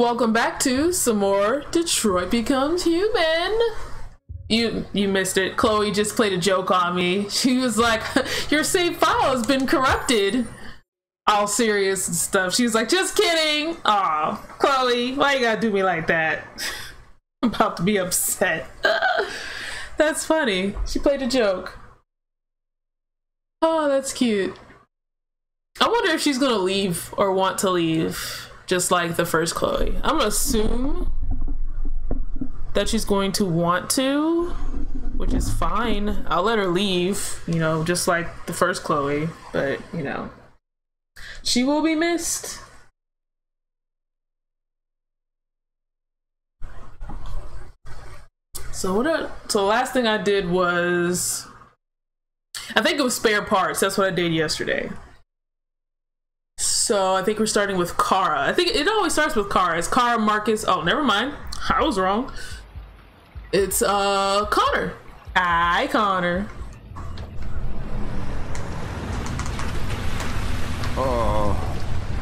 Welcome back to some more Detroit Becomes Human. You you missed it. Chloe just played a joke on me. She was like, "Your save file has been corrupted." All serious and stuff. She was like, "Just kidding." Aw, Chloe, why you gotta do me like that? I'm about to be upset. that's funny. She played a joke. Oh, that's cute. I wonder if she's gonna leave or want to leave just like the first Chloe. I'm gonna assume that she's going to want to, which is fine. I'll let her leave, you know, just like the first Chloe, but you know, she will be missed. So what? I, so the last thing I did was, I think it was spare parts. That's what I did yesterday. So I think we're starting with Kara. I think it always starts with Kara. It's Kara Marcus. Oh, never mind. I was wrong. It's uh Connor. Hi, Connor. Oh,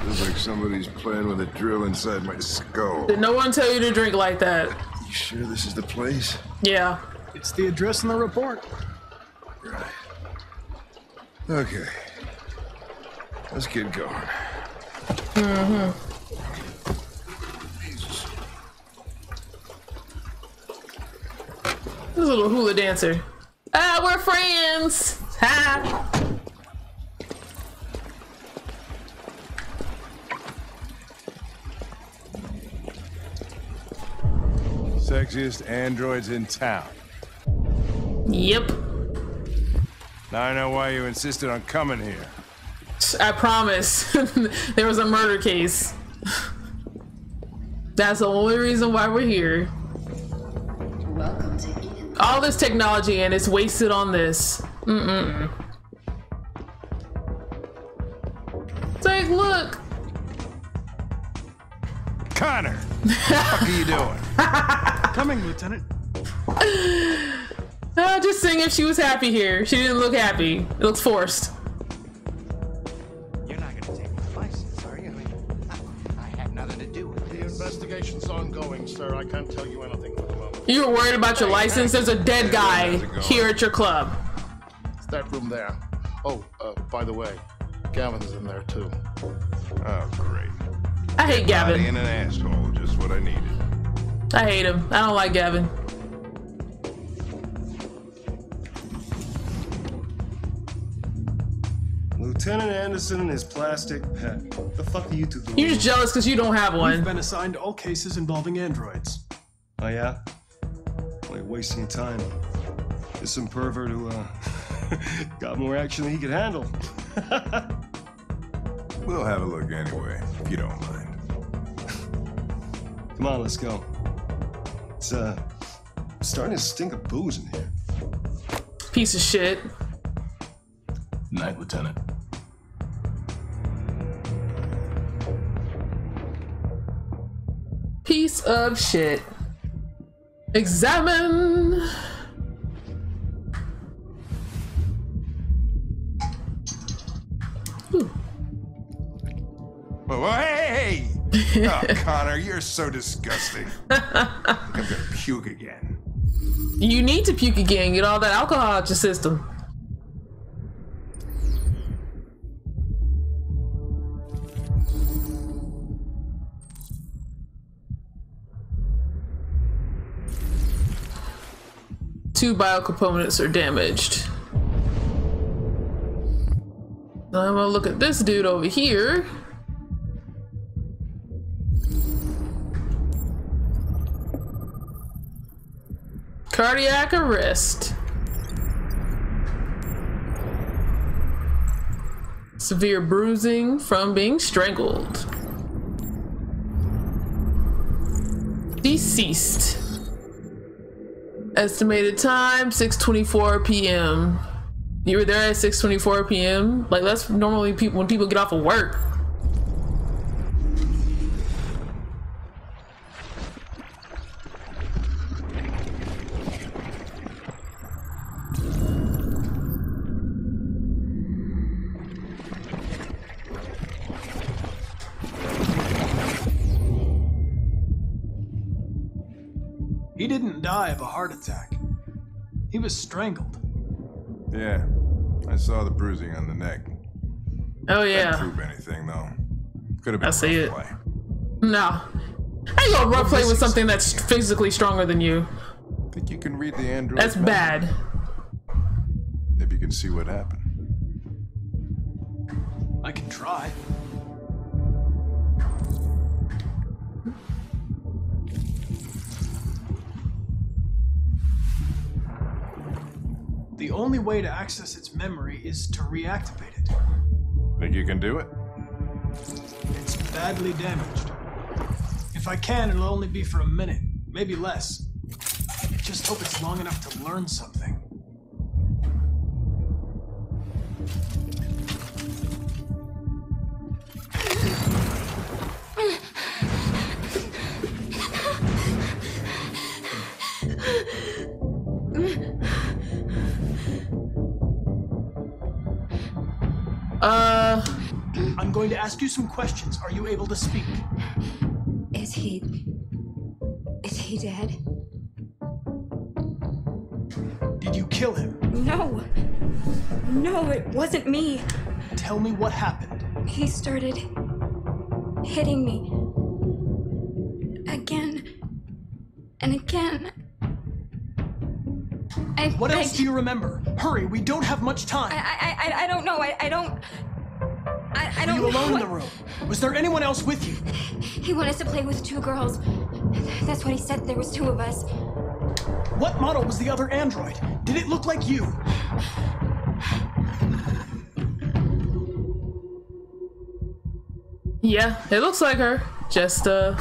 looks like somebody's playing with a drill inside my skull. Did no one tell you to drink like that? You sure this is the place? Yeah. It's the address in the report. Right. Okay. Let's get going. Mm-hmm. This little hula dancer. Ah, we're friends. Ha. Sexiest androids in town. Yep. Now I know why you insisted on coming here. I promise. there was a murder case. That's the only reason why we're here. Welcome to Eden. All this technology and it's wasted on this. Mm-mm. Take look. Connor! what are you doing? Coming, Lieutenant. Uh, just seeing if she was happy here. She didn't look happy. It looks forced. Investigation's ongoing, sir. I can't tell you anything for the moment. You were worried about your license? There's a dead guy how's it going? here at your club. It's that room there. Oh, uh, by the way, Gavin's in there too. Oh, great. I hate Body Gavin. and an asshole, just what I needed. I hate him. I don't like Gavin. Lieutenant Anderson and his plastic pet. The fuck are you two doing? You're just jealous because you don't have We've been assigned all cases involving androids. Oh yeah? Only wasting time. There's some pervert who uh, got more action than he could handle. We'll have a look anyway, if you don't mind. Come on, let's go. It's uh starting to stink of booze in here. Piece of shit. Night, Lieutenant. Piece of shit. Examine. Ooh. Whoa, hey! hey! oh, Connor, you're so disgusting. I'm gonna puke again. You need to puke again. Get all that alcohol out your system. Two biocomponents are damaged. Now I'm gonna look at this dude over here. Cardiac arrest. Severe bruising from being strangled. Deceased. Estimated time 6:24 p.m. You were there at 6:24 p.m. Like that's normally people when people get off of work. He was strangled. Yeah, I saw the bruising on the neck. Oh yeah. Didn't prove anything though. Could have been I see rough it. play. No. I ain't gonna rough play with something that's physically stronger than you. Think you can read the android? That's bad. Maybe you can see what happened. I can try. The only way to access its memory is to reactivate it. Think you can do it? It's badly damaged. If I can, it'll only be for a minute, maybe less. I just hope it's long enough to learn something. Ask you some questions. Are you able to speak? Is he. Is he dead? Did you kill him? No. No, it wasn't me. Tell me what happened. He started hitting me. Again. And again. I, What I, else do you remember? Hurry, we don't have much time. I, I, I, I don't know. I, I don't. I, I Were don't you know alone in the room? Was there anyone else with you? He wanted us to play with two girls. That's what he said. There was two of us. What model was the other android? Did it look like you? yeah, it looks like her. Just uh,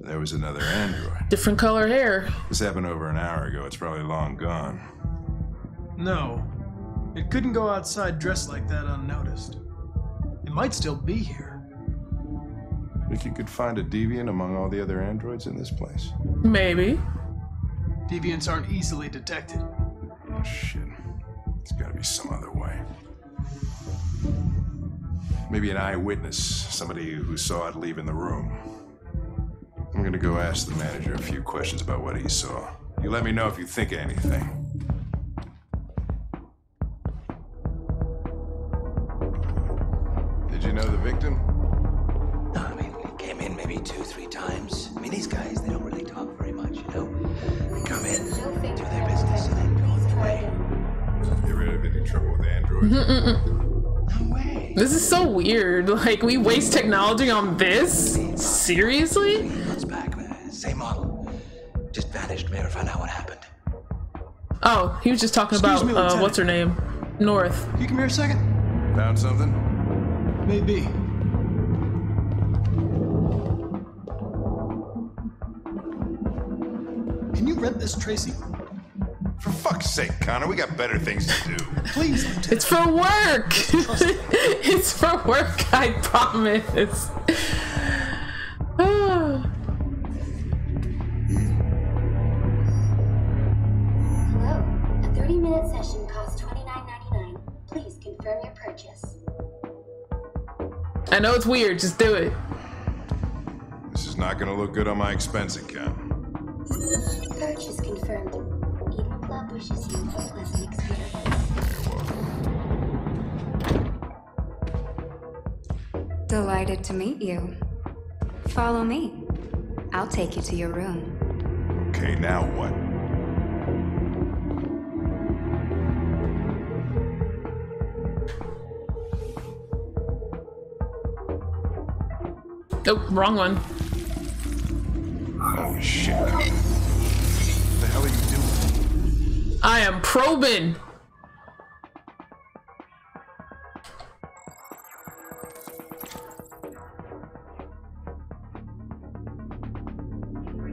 There was another android. different color hair. This happened over an hour ago. It's probably long gone. No. It couldn't go outside dressed like that unnoticed. It might still be here. Think you could find a deviant among all the other androids in this place? Maybe. Deviants aren't easily detected. Oh, shit. There's gotta be some other way. Maybe an eyewitness, somebody who saw it leaving the room. I'm gonna go ask the manager a few questions about what he saw. You let me know if you think of anything. Know the victim? No, I mean, he came in maybe two, three times. I mean, these guys, they don't really talk very much, you know? They come in, do their business, and then go their way. You ever had any trouble with androids? No way. This is so weird. Like, we waste technology on this? Seriously? Months back, same model. Just vanished. Never found out what happened. Oh, he was just talking Excuse about, me, uh, what's her name? North. Can you come here a second? Found something? Maybe. Can you rent this, Traci? For fuck's sake, Connor, we got better things to do. Please, It's for work! it's for work, I promise. I know it's weird, just do it. This is not gonna look good on my expense account. Purchase confirmed. Eden Club wishes you a pleasant experience. Delighted to meet you. Follow me. I'll take you to your room. Okay, now what? Nope, wrong one. Holy shit. What the hell are you doing? I am probing.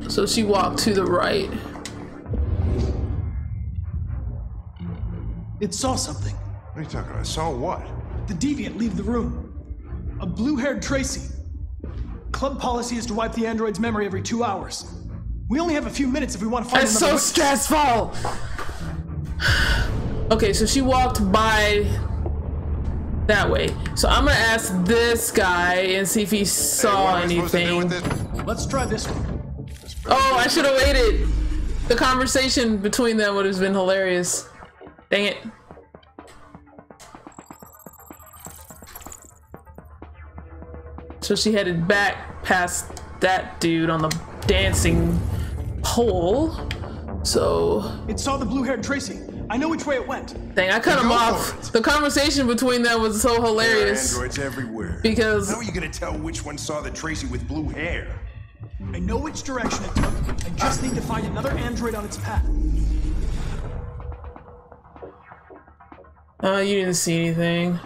So she walked to the right. It saw something. What are you talking about? Saw what? The deviant leave the room. A blue-haired Traci. Club policy is to wipe the android's memory every two hours. We only have a few minutes if we want to find That's another so witness. stressful. Okay, so she walked by that way. So I'm gonna ask this guy and see if he saw what am I supposed to do anything. Let's try this one. This Oh, I should have waited. The conversation between them would have been hilarious. Dang it. So she headed back past that dude on the dancing pole. So. It saw the blue haired Traci. I know which way it went. Dang, I cut him off. The conversation between them was so hilarious. Androids everywhere. Because- How are you gonna tell which one saw the Traci with blue hair? I know which direction it took. I just need to find another android on its path. Uh, you didn't see anything.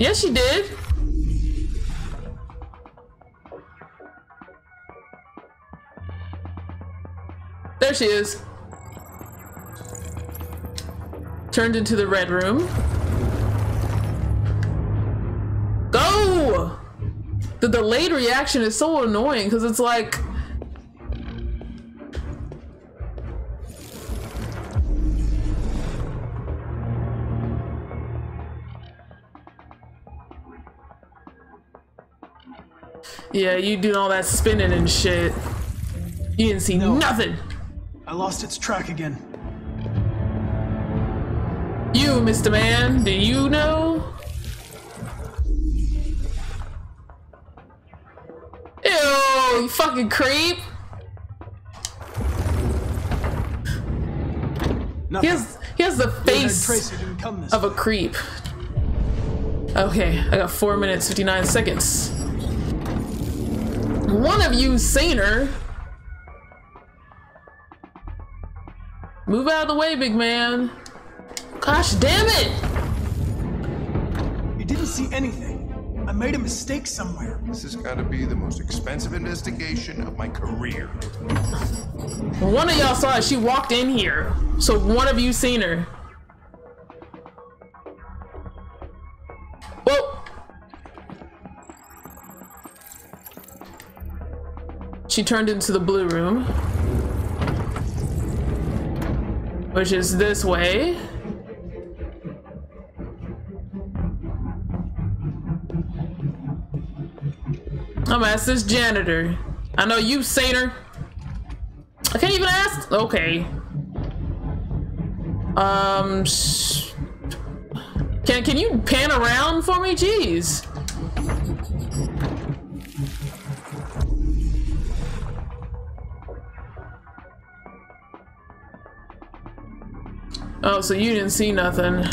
Yes, she did. There she is. Turned into the red room. Go! The delayed reaction is so annoying because it's like. Yeah, you doing all that spinning and shit. You didn't see nothing. I lost its track again. You, Mr. Man, do you know? Ew, you fucking creep. He has, he has the face Traci didn't come of a creep. Okay, I got 4 minutes 59 seconds. One of you seen her. Move out of the way, big man. Gosh damn it! You didn't see anything. I made a mistake somewhere. This has got to be the most expensive investigation of my career. One of y'all saw it. She walked in here. So one of you seen her. She turned into the blue room. Which is this way. I'm ask this janitor. I know you seen her. I can't even ask. Okay. Um. Can can you pan around for me? Jeez. Oh, so you didn't see nothing.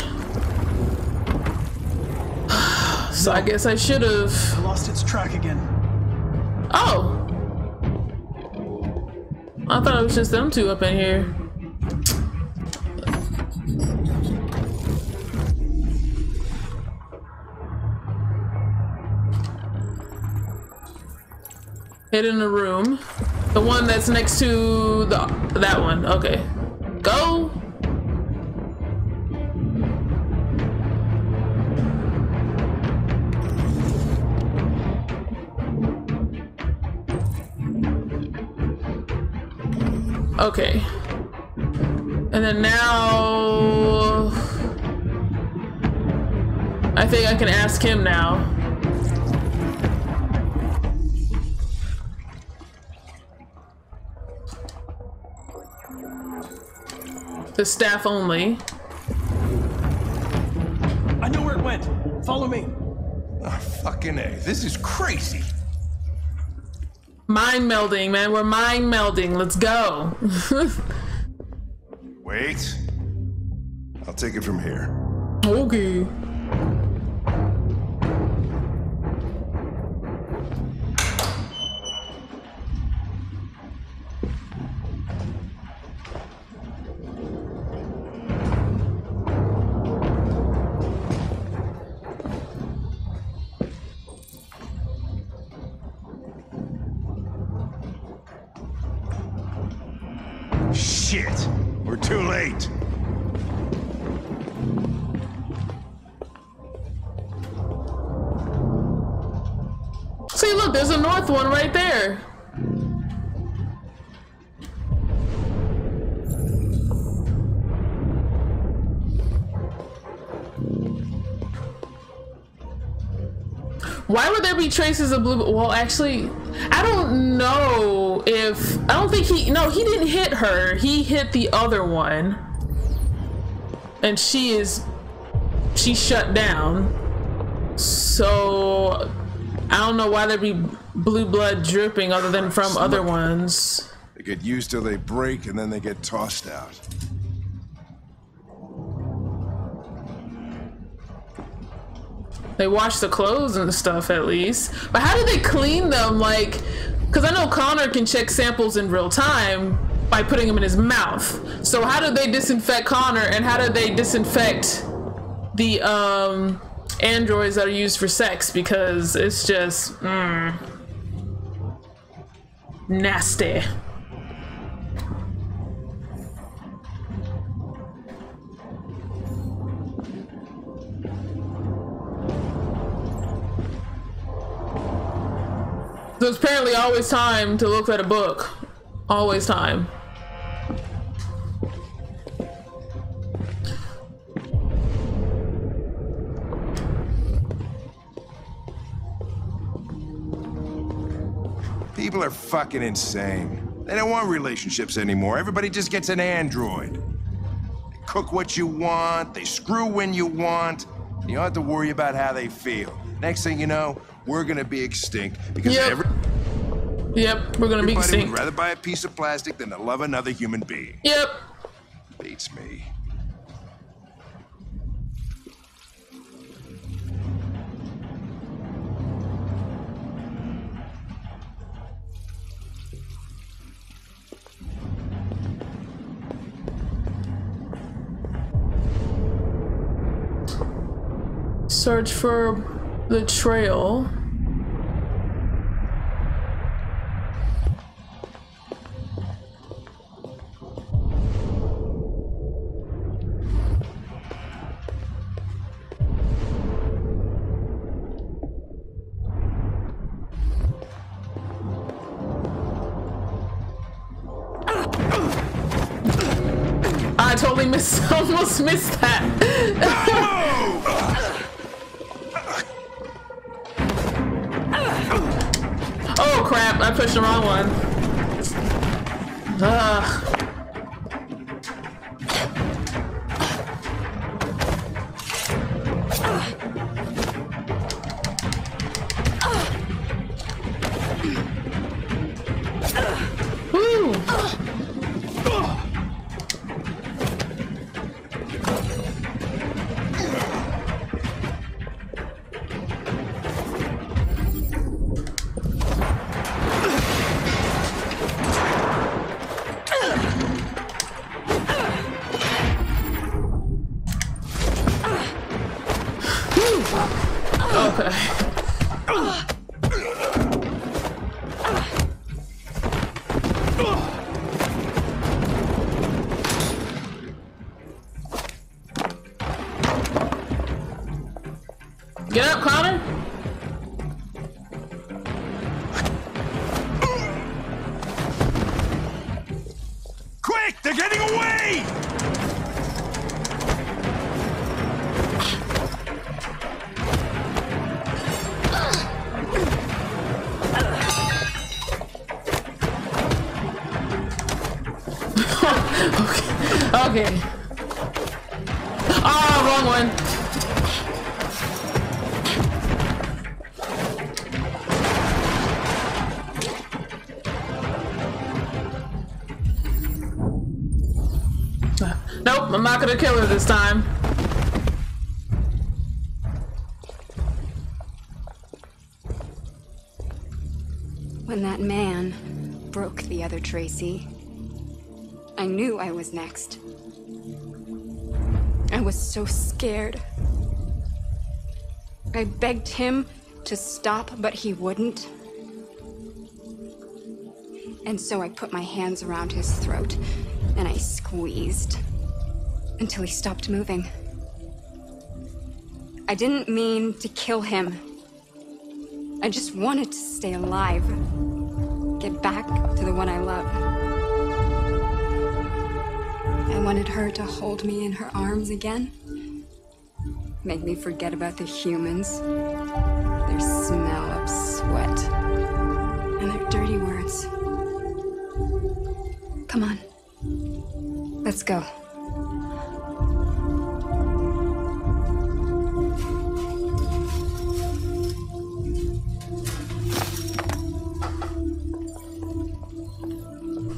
So I guess I should have. Lost its track again. Oh! I thought it was just them two up in here. Hid in the room. The one that's next to the that one. Okay. Okay. And then now... I think I can ask him now. The staff only. I know where it went. Follow me. Oh, fucking A. This is crazy. Mind melding, man. We're mind melding. Let's go. Wait. I'll take it from here. okay. too late. See, look, there's a north one right there. Why would there be traces of blue? Well, actually, I don't know if I don't think he. No, he didn't hit her. He hit the other one, and she is she shut down. So I don't know why there'd be blue blood dripping other than from other ones. They get used till they break and then they get tossed out. They wash the clothes and stuff at least. But how do they clean them? Like, because I know Connor can check samples in real time by putting them in his mouth. So how do they disinfect Connor and how do they disinfect the um, androids that are used for sex? Because it's just mm, nasty. There's apparently always time to look at a book. Always time. People are fucking insane. They don't want relationships anymore. Everybody just gets an android. They cook what you want, they screw when you want. You don't have to worry about how they feel. Next thing you know, we're gonna be extinct because Yep. every Yep, we're gonna be extinct. would rather buy a piece of plastic than to love another human being. Yep. Beats me. Search for the trail. Missed, Okay. Ah, wrong one. Nope, I'm not gonna kill her this time. When that man broke the other Traci, scared. I begged him to stop, but he wouldn't. And so I put my hands around his throat and I squeezed until he stopped moving. I didn't mean to kill him. I just wanted to stay alive. Get back to the one I love. I wanted her to hold me in her arms again. Make me forget about the humans, their smell of sweat and their dirty words. Come on. Let's go.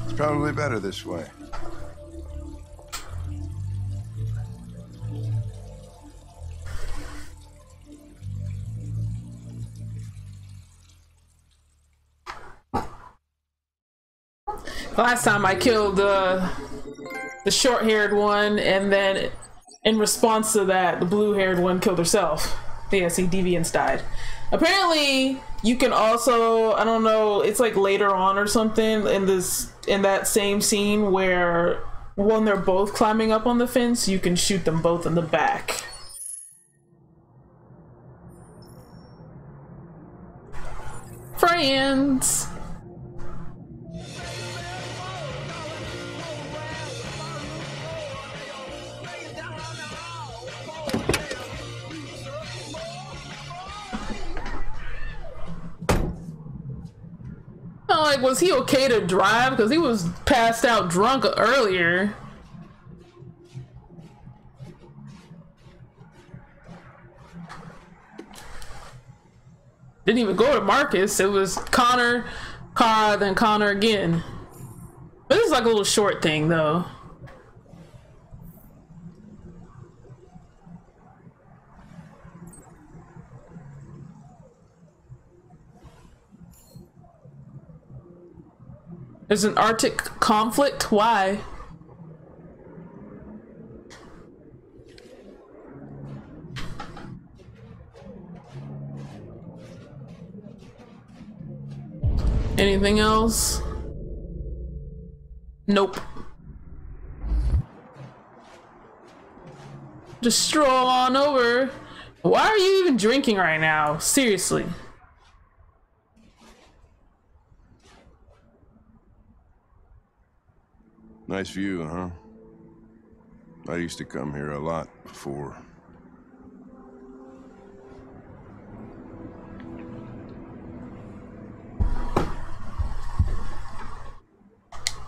It's probably better this way. Last time I killed the the short-haired one, and then in response to that, the blue-haired one killed herself. Yeah, see, Deviants died. Apparently, you can also I don't know. It's like later on or something in this in that same scene where when they're both climbing up on the fence, you can shoot them both in the back. Friends. Like, was he okay to drive? Because he was passed out drunk earlier. Didn't even go to Marcus. It was Connor, Kara, then Connor again. But this is like a little short thing, though. There's an Arctic conflict. Why? Anything else? Nope. Just stroll on over. Why are you even drinking right now? Seriously. Nice view, huh? I used to come here a lot before.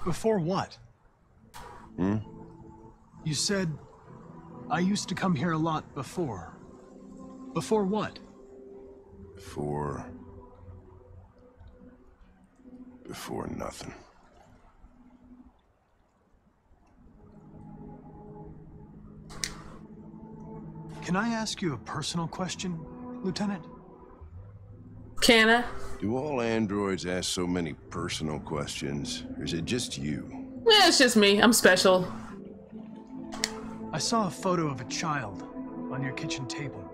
Before what? Hmm? You said, I used to come here a lot before. Before what? Before... Before nothing. Can I ask you a personal question, Lieutenant? Can I? Do all androids ask so many personal questions? Or is it just you? Yeah, it's just me. I'm special. I saw a photo of a child on your kitchen table.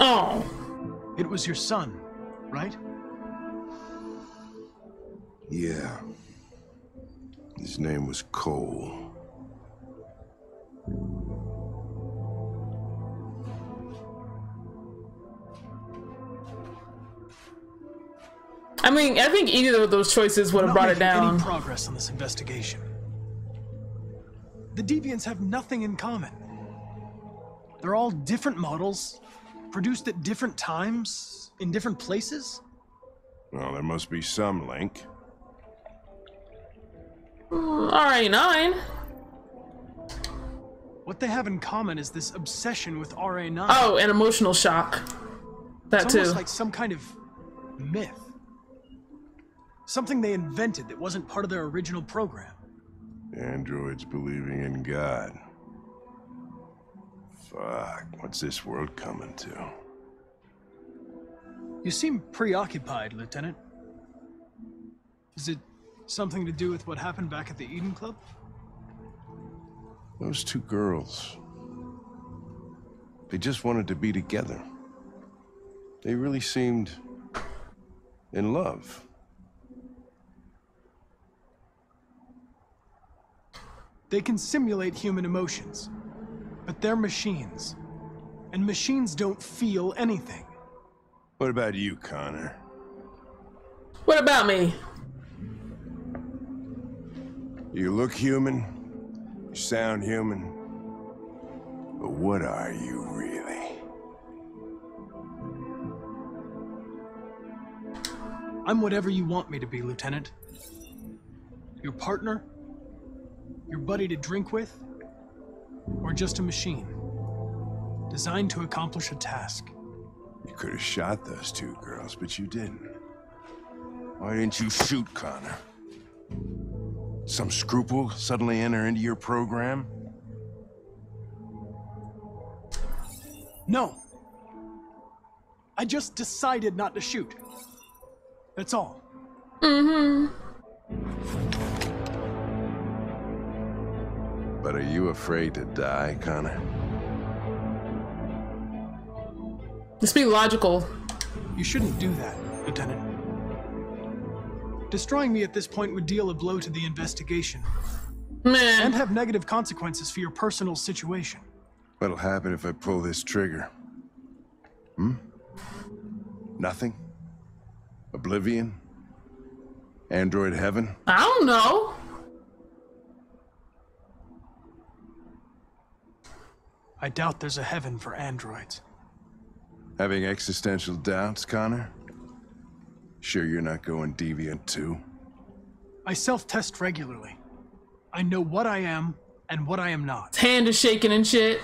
Oh. It was your son, right? Yeah. His name was Cole. I mean, I think either of those choices would have brought it making down. Any progress on this investigation? The deviants have nothing in common. They're all different models, produced at different times, in different places. Well, there must be some link. Mm, RA9. What they have in common is this obsession with RA9. Oh, an emotional shock. That it's too. almost like some kind of myth. Something they invented that wasn't part of their original program. Androids believing in God. Fuck, what's this world coming to? You seem preoccupied, Lieutenant. Is it something to do with what happened back at the Eden Club? Those two girls. They just wanted to be together. They really seemed in love. They can simulate human emotions, but they're machines. And machines don't feel anything. What about you, Connor? What about me? You look human, you sound human, but what are you really? I'm whatever you want me to be, Lieutenant. Your partner? Your buddy to drink with? Or just a machine? Designed to accomplish a task. You could have shot those two girls, but you didn't. Why didn't you shoot Connor? Some scruple suddenly enter into your program? No. I just decided not to shoot. That's all. Mm-hmm. But are you afraid to die, Connor? Let's be logical. You shouldn't do that, Lieutenant. Destroying me at this point would deal a blow to the investigation. Man. And have negative consequences for your personal situation. What'll happen if I pull this trigger? Hmm? Nothing? Oblivion? Android heaven? I don't know. I doubt there's a heaven for androids. Having existential doubts, Connor? Sure you're not going deviant too? I self-test regularly. I know what I am and what I am not. His hand is shaking and shit.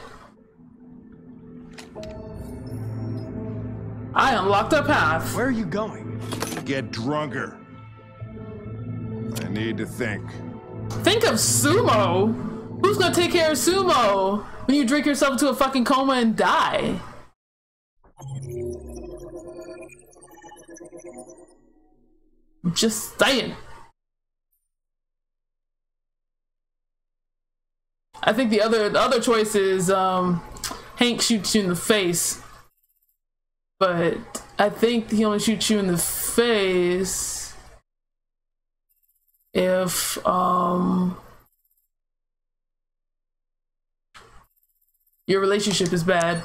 I unlocked a path. Where are you going? Get drunker. I need to think. Think of Sumo. Who's gonna take care of Sumo when you drink yourself into a fucking coma and die? I'm just saying. I think the other the other choice is um, Hank shoots you in the face, but I think he only shoots you in the face if um your relationship is bad.